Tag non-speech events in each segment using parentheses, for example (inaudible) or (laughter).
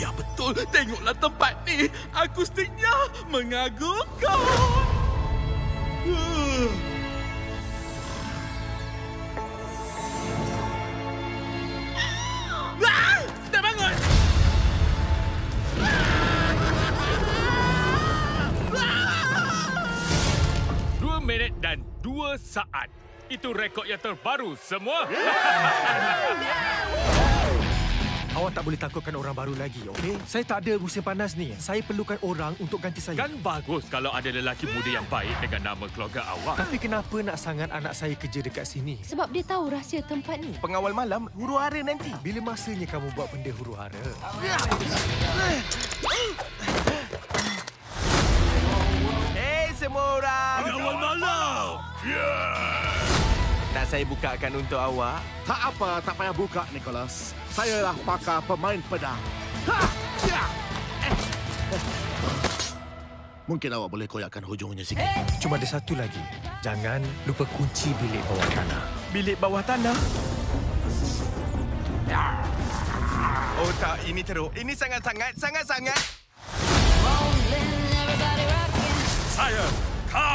Ya betul, tengoklah tempat ni. Akustiknya mengagumkan. Uh. (sighs) Ah! Dah bangun! Dua minit dan dua saat. Itu rekod yang terbaru semua. (laughs) (laughs) Awak tak boleh takutkan orang baru lagi, okey? Saya tak ada musim panas ni. Saya perlukan orang untuk ganti saya. Kan bagus kalau ada lelaki muda yang baik dengan nama keluarga awak. Tapi kenapa nak sangat anak saya kerja dekat sini? Sebab dia tahu rahsia tempat ni. Pengawal malam, huru hara nanti. Bila masanya kamu buat benda huru hara? Hei semua orang. Pengawal malam! Nak saya bukakan untuk awak? Tak apa, tak payah buka, Nicholas. Sayalah pakar pemain pedang. Ha! Ya! Eh. Mungkin awak boleh koyakkan hujungnya sikit. Cuma ada satu lagi. Jangan lupa kunci bilik bawah tanah. Bilik bawah tanah. Oh tak, ini teruk. Ini sangat-sangat, sangat-sangat.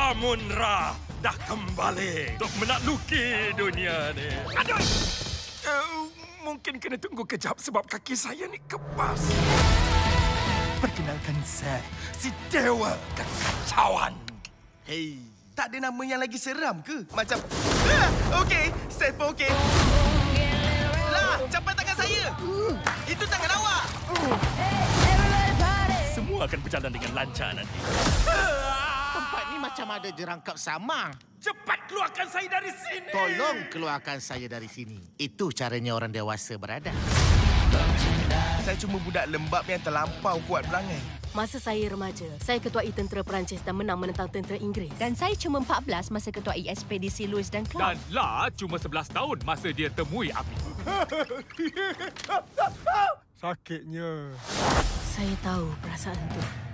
Kamun Ra, dah kembali untuk menakluki dunia ni. Aduh! Uh, mungkin kena tunggu kejap sebab kaki saya ni kebas. Perkenalkan saya, si Dewa Kekacauan. Hei, tak ada nama yang lagi seram ke? Macam... Ah, okey, set pun okey. Lah, capai tangan saya. Itu tangan awak. Semua akan berjalan dengan lancar nanti. Tempat ni macam ada jerangkap sama. Cepat keluarkan saya dari sini. Tolong keluarkan saya dari sini. Itu caranya orang dewasa berada. Saya cuma budak lembab yang terlampau kuat perangai. Masa saya remaja, saya ketuai tentera Perancis dan menang menentang tentera Inggeris. Dan saya cuma 14 masa ketuai ekspedisi Louis dan Clark. Dan La cuma 11 tahun masa dia temui api. (laughs) Sakitnya. Saya tahu perasaan tu.